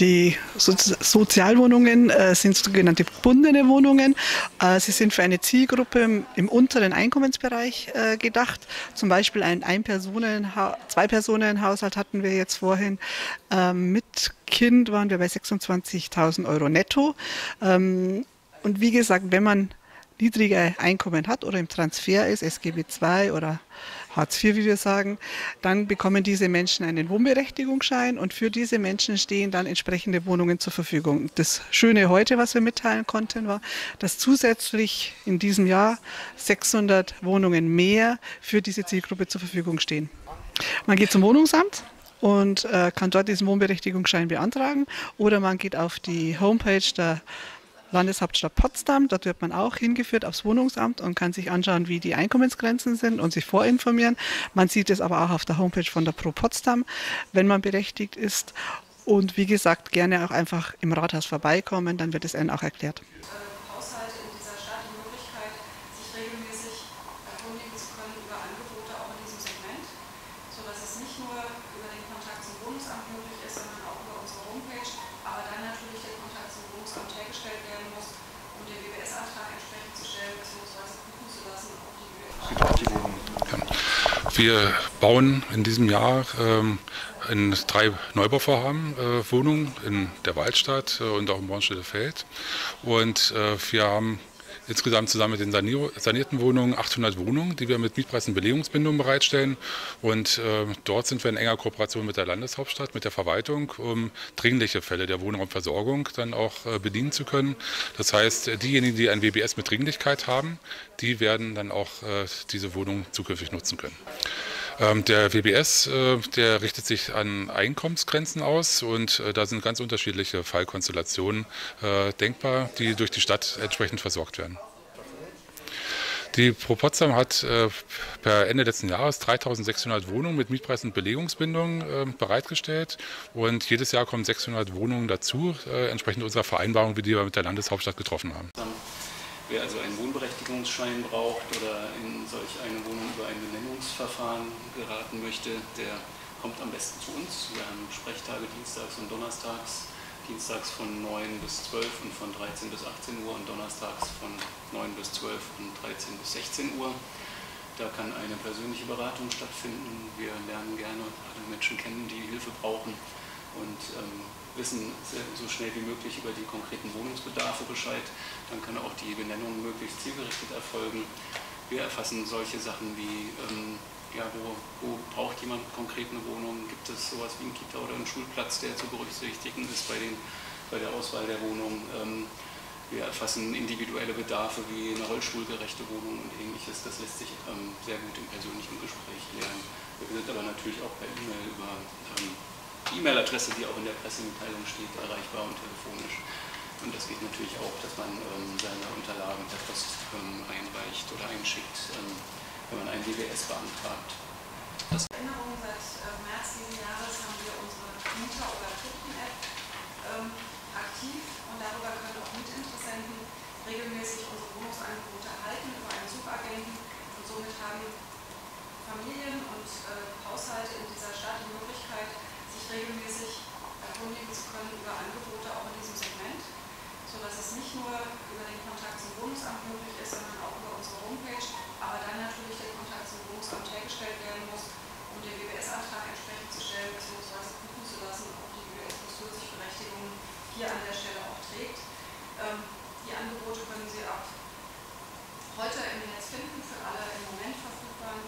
Die so Sozialwohnungen äh, sind sogenannte gebundene Wohnungen. Äh, sie sind für eine Zielgruppe im unteren Einkommensbereich äh, gedacht. Zum Beispiel ein Ein-Personen, Zwei-Personen-Haushalt hatten wir jetzt vorhin. Ähm, mit Kind waren wir bei 26.000 Euro netto. Ähm, und wie gesagt, wenn man niedrige Einkommen hat oder im Transfer ist, SGB II oder Hartz IV, wie wir sagen, dann bekommen diese Menschen einen Wohnberechtigungsschein und für diese Menschen stehen dann entsprechende Wohnungen zur Verfügung. Das Schöne heute, was wir mitteilen konnten, war, dass zusätzlich in diesem Jahr 600 Wohnungen mehr für diese Zielgruppe zur Verfügung stehen. Man geht zum Wohnungsamt und äh, kann dort diesen Wohnberechtigungsschein beantragen oder man geht auf die Homepage der Landeshauptstadt Potsdam. Dort wird man auch hingeführt aufs Wohnungsamt und kann sich anschauen, wie die Einkommensgrenzen sind und sich vorinformieren. Man sieht es aber auch auf der Homepage von der Pro Potsdam, wenn man berechtigt ist. Und wie gesagt, gerne auch einfach im Rathaus vorbeikommen, dann wird es Ihnen auch erklärt. Wir bauen in diesem Jahr ähm, in drei Neubauvorhaben äh, Wohnungen in der Waldstadt äh, und auch im Bornstedter Feld. Und äh, wir haben insgesamt zusammen mit den sanierten Wohnungen 800 Wohnungen, die wir mit Mietpreis- und Belegungsbindung bereitstellen. Und äh, dort sind wir in enger Kooperation mit der Landeshauptstadt, mit der Verwaltung, um dringliche Fälle der Wohnraumversorgung dann auch äh, bedienen zu können. Das heißt, diejenigen, die ein WBS mit Dringlichkeit haben, die werden dann auch äh, diese Wohnung zukünftig nutzen können. Ähm, der WBS, äh, der richtet sich an Einkommensgrenzen aus und äh, da sind ganz unterschiedliche Fallkonstellationen äh, denkbar, die durch die Stadt entsprechend versorgt werden. Die Pro Potsdam hat per Ende letzten Jahres 3600 Wohnungen mit Mietpreis- und Belegungsbindung bereitgestellt und jedes Jahr kommen 600 Wohnungen dazu, entsprechend unserer Vereinbarung, wie die wir mit der Landeshauptstadt getroffen haben. Also einen Wohnberechtigungsschein braucht oder in solch eine Wohnung über ein Benennungsverfahren geraten möchte, der kommt am besten zu uns. Wir haben Sprechtage dienstags und donnerstags, dienstags von 9 bis 12 und von 13 bis 18 Uhr und donnerstags von 9 bis 12 und 13 bis 16 Uhr. Da kann eine persönliche Beratung stattfinden. Wir lernen gerne alle Menschen kennen, die Hilfe brauchen und ähm, wissen so schnell wie möglich über die konkreten Wohnungsbedarfe Bescheid. Dann kann auch die Benennung möglichst zielgerichtet erfolgen. Wir erfassen solche Sachen wie, ähm, ja, wo, wo, braucht jemand konkret eine Wohnung? Gibt es sowas wie einen Kita oder einen Schulplatz, der zu berücksichtigen ist bei, den, bei der Auswahl der Wohnung? Ähm, wir erfassen individuelle Bedarfe wie eine rollstuhlgerechte Wohnung und ähnliches. Das lässt sich ähm, sehr gut im persönlichen Gespräch lernen. Wir sind aber natürlich auch per E-Mail über ähm, E-Mail-Adresse, die auch in der Pressemitteilung steht, erreichbar und telefonisch. Und das geht natürlich auch, dass man ähm, seine Unterlagen per Post ähm, einreicht oder einschickt, ähm, wenn man ein DWS beantragt. Das Erinnerung seit äh, März dieses Jahres haben wir unsere Mieter- oder Kunden-App ähm, aktiv und darüber können auch Mitinteressenten regelmäßig unsere Wohnungsangebote erhalten über einen Suchagenten und somit haben Familien und äh, Haushalte in dieser Stadt die Möglichkeit, regelmäßig erkundigen zu können über Angebote auch in diesem Segment, sodass es nicht nur über den Kontakt zum Wohnungsamt möglich ist, sondern auch über unsere Homepage, aber dann natürlich der Kontakt zum Wohnungsamt hergestellt werden muss, um den WBS-Antrag entsprechend zu stellen bzw. prüfen zu lassen, ob die WBS plus 40 Berechtigung hier an der Stelle auch trägt. Ähm, die Angebote können Sie ab heute im Netz finden für alle im Moment verfügbaren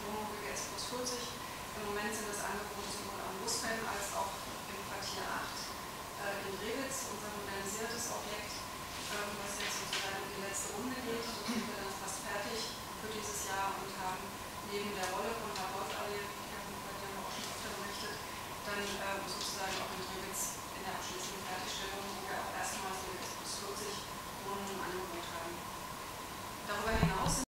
dann ähm, sozusagen auch mit Rübitz in der abschließenden Fertigstellung, wo wir auch erstmals in der Expo 40 Wohnungen im Angebot haben. Darüber hinaus